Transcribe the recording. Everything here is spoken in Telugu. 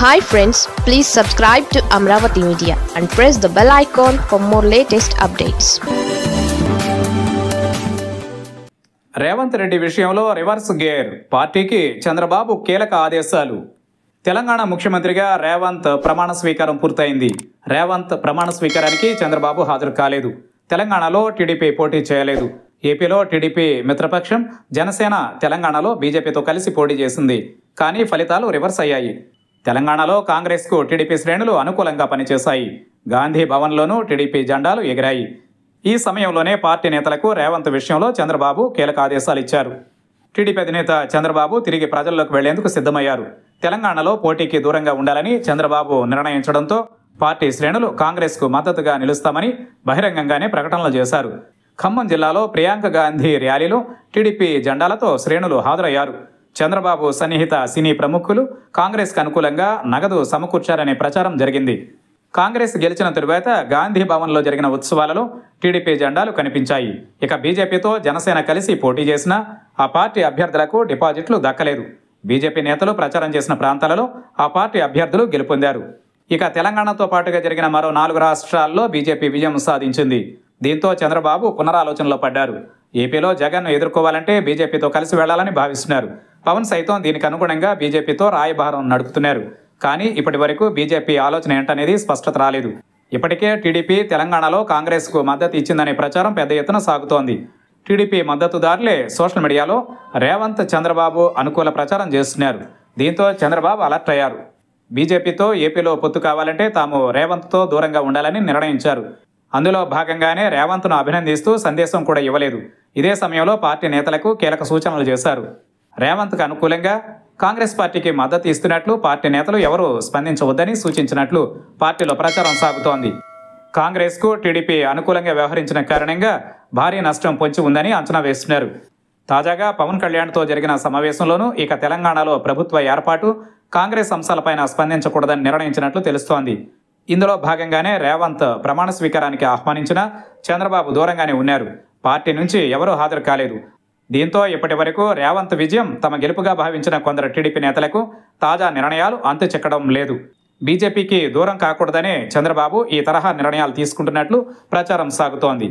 Hi friends please subscribe to Amaravati media and press the bell icon for more latest updates Revanth Reddy విషయంలో రివర్స్ గేర్ పార్టీకి చంద్రబాబు కీలక ఆదేశాలు. తెలంగాణ ముఖ్యమంత్రిగా రేవంత్ ప్రమాణ స్వీకారం పూర్తయింది. రేవంత్ ప్రమాణ స్వీకారానికి చంద్రబాబు హాజరు కాలేదు. తెలంగాణలో టీడీపీ పోటీ చేయలేదు. ఏపీలో టీడీపీ మిత్రపక్షం జనసేన తెలంగాణలో బీజేపీతో కలిసి పోటీ చేసింది. కానీ ఫలితాలు రివర్స్ అయ్యాయి. తెలంగాణలో కాంగ్రెస్కు టీడీపీ శ్రేణులు అనుకూలంగా పనిచేశాయి. గాంధీ భవన్లోనూ టీడీపీ జెండాలు ఎగిరాయి. ఈ సమయంలోనే పార్టీ నేతలకు రేవంత్ విషయంలో చంద్రబాబు కీలక ఆదేశాలు ఇచ్చారు. టీడీపీ అధినేత చంద్రబాబు తిరిగి ప్రజల్లోకి వెళ్ళేందుకు సిద్ధమయ్యారు. తెలంగాణలో పోటీకి దూరంగా ఉండాలని చంద్రబాబు నిర్ణయించడంతో పార్టీ శ్రేణులు కాంగ్రెస్కు మద్దతుగా నిలుస్తామని బహిరంగంగానే ప్రకటనలు చేశారు. ఖమ్మం జిల్లాలో ప్రియాంక గాంధీ ర్యాలీలో టీడీపీ జెండాలతో శ్రేణులు హాజరయ్యారు. చంద్రబాబు సన్నిహిత సినీ ప్రముఖులు కాంగ్రెస్కు అనుకూలంగా నగదు సమకూర్చారనే ప్రచారం జరిగింది. కాంగ్రెస్ గెలిచిన తరువాత గాంధీ భవన్లో జరిగిన ఉత్సవాలలో టీడీపీ జెండాలు కనిపించాయి. ఇక బీజేపీతో జనసేన కలిసి పోటీ చేసినా ఆ పార్టీ అభ్యర్థులకు డిపాజిట్లు దక్కలేదు. బీజేపీ నేతలు ప్రచారం చేసిన ప్రాంతాలలో ఆ పార్టీ అభ్యర్థులు గెలుపొందారు. ఇక తెలంగాణతో పాటుగా జరిగిన మరో నాలుగు రాష్ట్రాల్లో బీజేపీ విజయం సాధించింది. దీంతో చంద్రబాబు పునరాలోచనలో పడ్డారు. ఏపీలో జగన్ను ఎదుర్కోవాలంటే బీజేపీతో కలిసి వెళ్ళాలని భావిస్తున్నారు. పవన్ సైతం దీనికి అనుగుణంగా బీజేపీతో రాయబారం నడుపుతున్నారు. కానీ ఇప్పటి వరకు బీజేపీ ఆలోచన ఏంటనేది స్పష్టత రాలేదు. ఇప్పటికే టీడీపీ తెలంగాణలో కాంగ్రెస్కు మద్దతు ఇచ్చిందనే ప్రచారం పెద్ద ఎత్తున సాగుతోంది. టీడీపీ మద్దతుదారులే సోషల్ మీడియాలో రేవంత్ చంద్రబాబు అనుకూల ప్రచారం చేస్తున్నారు. దీంతో చంద్రబాబు అలర్ట్ అయ్యారు. బీజేపీతో ఏపీలో పొత్తు కావాలంటే తాము రేవంత్తో దూరంగా ఉండాలని నిర్ణయించారు. అందులో భాగంగానే రేవంత్ను అభినందిస్తూ సందేశం కూడా ఇవ్వలేదు. ఇదే సమయంలో పార్టీ నేతలకు కీలక సూచనలు చేశారు. రేవంత్కు అనుకూలంగా కాంగ్రెస్ పార్టీకి మద్దతు ఇస్తున్నట్లు పార్టీ నేతలు ఎవరూ స్పందించవద్దని సూచించినట్లు పార్టీలో ప్రచారం సాగుతోంది. కాంగ్రెస్కు టీడీపీ అనుకూలంగా వ్యవహరించిన కారణంగా భారీ నష్టం పొంచి ఉందని అంచనా వేస్తున్నారు. తాజాగా పవన్ కళ్యాణ్తో జరిగిన సమావేశంలోనూ ఇక తెలంగాణలో ప్రభుత్వ ఏర్పాటు కాంగ్రెస్ అంశాలపైన స్పందించకూడదని నిర్ణయించినట్లు తెలుస్తోంది. ఇందులో భాగంగానే రేవంత్ ప్రమాణ స్వీకారానికి ఆహ్వానించిన చంద్రబాబు దూరంగానే ఉన్నారు. పార్టీ నుంచి ఎవరూ హాజరు కాలేదు. దీంతో ఇప్పటి వరకు రేవంత్ విజయం తమ గెలుపుగా భావించిన కొందరు టీడీపీ నేతలకు తాజా నిర్ణయాలు అంతు చెక్కడం లేదు. బీజేపీకి దూరం కాకూడదనే చంద్రబాబు ఈ తరహా నిర్ణయాలు తీసుకుంటున్నట్లు ప్రచారం సాగుతోంది.